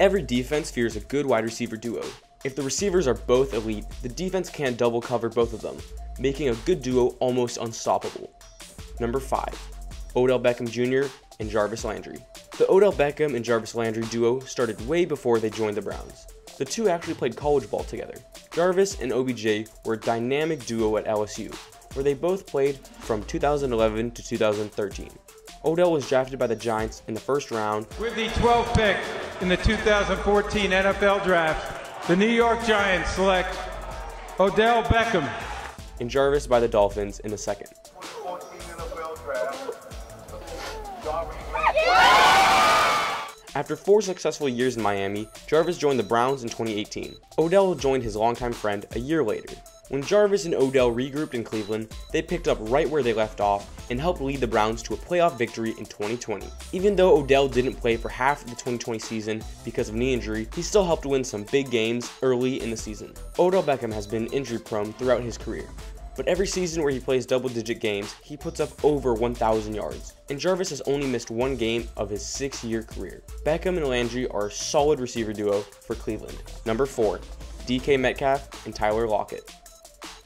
Every defense fears a good wide receiver duo. If the receivers are both elite, the defense can't double cover both of them, making a good duo almost unstoppable. Number 5. Odell Beckham Jr. and Jarvis Landry. The Odell Beckham and Jarvis Landry duo started way before they joined the Browns. The two actually played college ball together. Jarvis and OBJ were a dynamic duo at LSU, where they both played from 2011 to 2013. Odell was drafted by the Giants in the first round. With the 12th pick in the 2014 NFL Draft, the New York Giants select Odell Beckham. And Jarvis by the Dolphins in the second. After four successful years in Miami, Jarvis joined the Browns in 2018. Odell joined his longtime friend a year later. When Jarvis and Odell regrouped in Cleveland, they picked up right where they left off and helped lead the Browns to a playoff victory in 2020. Even though Odell didn't play for half of the 2020 season because of knee injury, he still helped win some big games early in the season. Odell Beckham has been injury prone throughout his career, but every season where he plays double digit games, he puts up over 1,000 yards. And Jarvis has only missed one game of his six year career. Beckham and Landry are a solid receiver duo for Cleveland. Number 4. DK Metcalf and Tyler Lockett.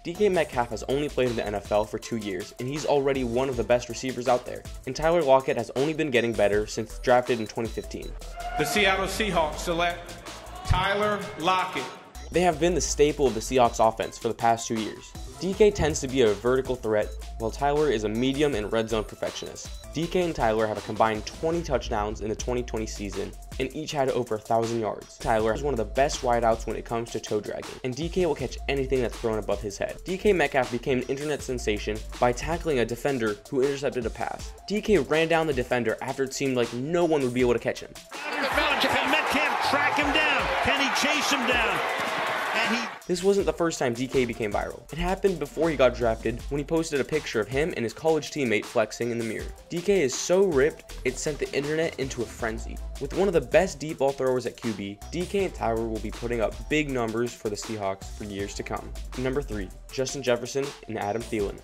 DK Metcalf has only played in the NFL for two years, and he's already one of the best receivers out there. And Tyler Lockett has only been getting better since drafted in 2015. The Seattle Seahawks select Tyler Lockett. They have been the staple of the Seahawks offense for the past two years. DK tends to be a vertical threat, while Tyler is a medium and red zone perfectionist. DK and Tyler have a combined 20 touchdowns in the 2020 season, and each had over 1,000 yards. Tyler is one of the best wideouts when it comes to toe dragging, and DK will catch anything that's thrown above his head. DK Metcalf became an internet sensation by tackling a defender who intercepted a pass. DK ran down the defender after it seemed like no one would be able to catch him. Metcalf track him down? Can he chase him down? And He... This wasn't the first time DK became viral. It happened before he got drafted when he posted a picture of him and his college teammate flexing in the mirror. DK is so ripped, it sent the internet into a frenzy. With one of the best deep ball throwers at QB, DK and Tyler will be putting up big numbers for the Seahawks for years to come. Number 3. Justin Jefferson and Adam Thielen.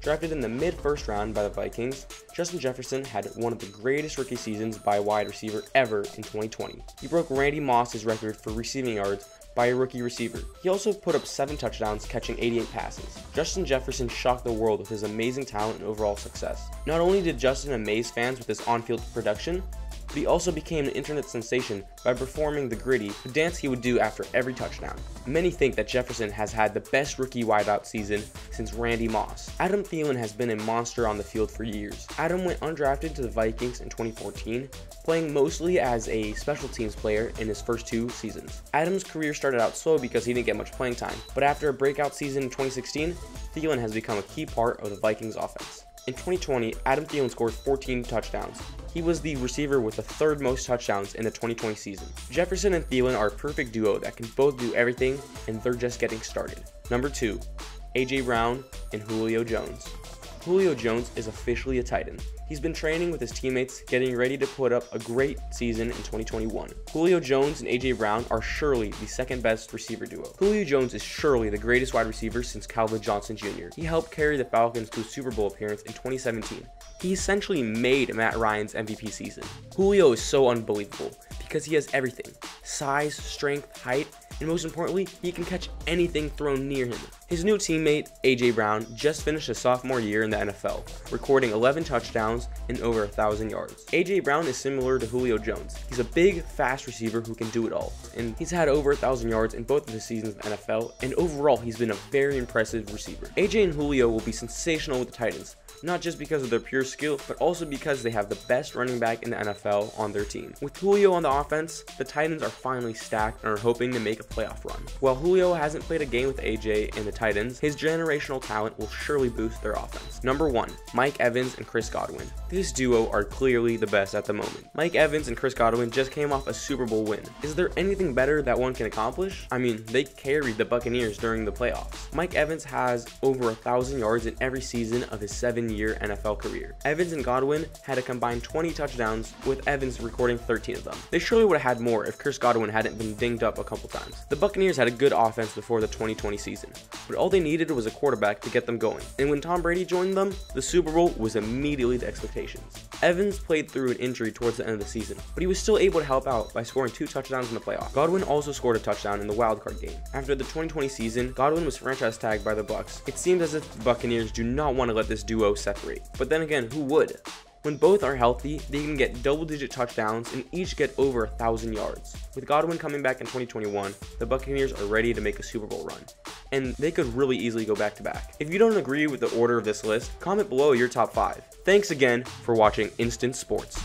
Drafted in the mid first round by the Vikings, Justin Jefferson had one of the greatest rookie seasons by a wide receiver ever in 2020. He broke Randy Moss's record for receiving yards by a rookie receiver. He also put up 7 touchdowns, catching 88 passes. Justin Jefferson shocked the world with his amazing talent and overall success. Not only did Justin amaze fans with his on-field production, but he also became an internet sensation by performing the Griddy dance he would do after every touchdown. Many think that Jefferson has had the best rookie wideout season since Randy Moss. Adam Thielen has been a monster on the field for years. Adam went undrafted to the Vikings in 2014, playing mostly as a special teams player in his first two seasons. Adam's career started out slow because he didn't get much playing time, but after a breakout season in 2016, Thielen has become a key part of the Vikings offense. In 2020, Adam Thielen scored 14 touchdowns. He was the receiver with the third most touchdowns in the 2020 season. Jefferson and Thielen are a perfect duo that can both do everything, and they're just getting started. Number 2. AJ Brown and Julio Jones. Julio Jones is officially a Titan. He's been training with his teammates, getting ready to put up a great season in 2021. Julio Jones and AJ Brown are surely the second best receiver duo. Julio Jones is surely the greatest wide receiver since Calvin Johnson Jr. He helped carry the Falcons to a Super Bowl appearance in 2017. He essentially made Matt Ryan's MVP season. Julio is so unbelievable because he has everything size, strength, height, and most importantly, he can catch anything thrown near him. His new teammate, A.J. Brown, just finished his sophomore year in the NFL, recording 11 touchdowns and over 1,000 yards. A.J. Brown is similar to Julio Jones. He's a big, fast receiver who can do it all, and he's had over 1,000 yards in both of his seasons in the NFL, and overall, he's been a very impressive receiver. A.J. and Julio will be sensational with the Titans, not just because of their pure skill, but also because they have the best running back in the NFL on their team. With Julio on the offense, the Titans are finally stacked and are hoping to make a playoff run. While Julio hasn't played a game with AJ and the Titans, his generational talent will surely boost their offense. Number 1. Mike Evans and Chris Godwin. This duo are clearly the best at the moment. Mike Evans and Chris Godwin just came off a Super Bowl win. Is there anything better that one can accomplish? I mean, they carried the Buccaneers during the playoffs. Mike Evans has over a thousand yards in every season of his seven year NFL career. Evans and Godwin had a combined 20 touchdowns, with Evans recording 13 of them. They surely would have had more if Chris Godwin hadn't been dinged up a couple times. The Buccaneers had a good offense before the 2020 season, but all they needed was a quarterback to get them going. And when Tom Brady joined them, the Super Bowl was immediately the expectations. Evans played through an injury towards the end of the season, but he was still able to help out by scoring two touchdowns in the playoff. Godwin also scored a touchdown in the wildcard game. After the 2020 season, Godwin was franchise tagged by the Bucs. It seemed as if the Buccaneers do not want to let this duo separate. But then again, who would? When both are healthy, they can get double digit touchdowns and each get over a thousand yards. With Godwin coming back in 2021, the Buccaneers are ready to make a Super Bowl run. And they could really easily go back to back. If you don't agree with the order of this list, comment below your top 5. Thanks again for watching Instant Sports.